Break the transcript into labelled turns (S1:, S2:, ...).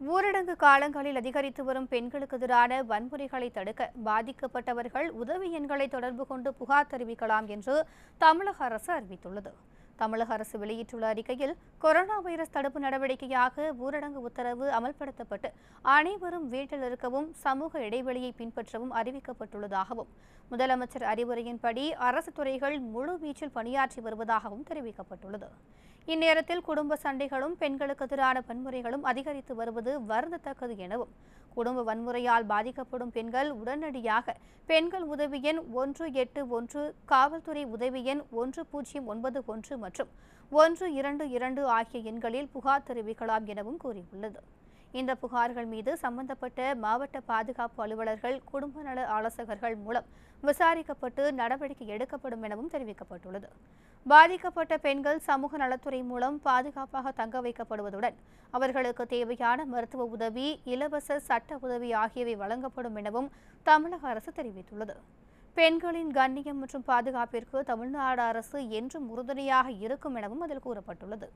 S1: ஊரடங்கு காலங்களில் அதிகரித்து வரும் பெண்களுக்கு எதிரான வன்முறைகளை தடுக்க பாதிக்கப்பட்டவர்கள் உதவி எண்களை தொடர்பு கொண்டு புகார் தெரிவிக்கலாம் என்று தமிழக அரசு அறிவித்துள்ளது. தமிழக அரசு வெளியிட்டுள்ள அறிக்கையில் கொரோனா வைரஸ் தடுப்பு நடவடிக்கையாக ஊரடங்கு உத்தரவு அமல்படுத்தப்பட்டு அனைவரும் வீட்டில் இருக்கவும் சமூக இடைவெளியை பின்பற்றவும் அறிவிக்கப்பட்டுள்ளதாகவும் முதலமைச்சர் அறிவுரையின்படி அரசு துறைகள் முழு வீச்சில் பணியாற்றி வருவதாகவும் தெரிவிக்கப்பட்டுள்ளது. இந்நேரத்தில் குடும்ப சண்டைகளும் பெண்களுக்கு எதிரான வன்முறைகளும் அதிகரித்து வருவது வருந்தத்தக்கது எனவும் குடும்ப வன்முறையால் பாதிக்கப்படும் பெண்கள் உடனடியாக பெண்கள் உதவி எண் ஒன்று எட்டு ஒன்று காவல்துறை உதவி எண் ஒன்று பூஜ்ஜியம் ஒன்பது ஒன்று மற்றும் ஒன்று இரண்டு இரண்டு ஆகிய எண்களில் புகார் தெரிவிக்கலாம் எனவும் கூறியுள்ளது. இந்த புகார்கள் மீது சம்பந்தப்பட்ட மாவட்ட பாதுகாப்பு அலுவலர்கள் குடும்ப நல ஆலோசகர்கள் மூலம் விசாரிக்கப்பட்டு நடவடிக்கை எடுக்கப்படும் எனவும் தெரிவிக்கப்பட்டுள்ளது. பாதிக்கப்பட்ட பெண்கள் சமூக நலத்துறை மூலம் பாதுகாப்பாக தங்க வைக்கப்படுவதுடன் அவர்களுக்கு தேவையான மருத்துவ உதவி இலவச சட்ட உதவி ஆகியவை வழங்கப்படும் எனவும் தமிழக அரசு தெரிவித்துள்ளது. பெண்களின் கண்ணியம் மற்றும் பாதுகாப்பிற்கு தமிழ்நாடு அரசு என்றும் உறுதுணையாக இருக்கும் எனவும் அதில் கூறப்பட்டுள்ளது.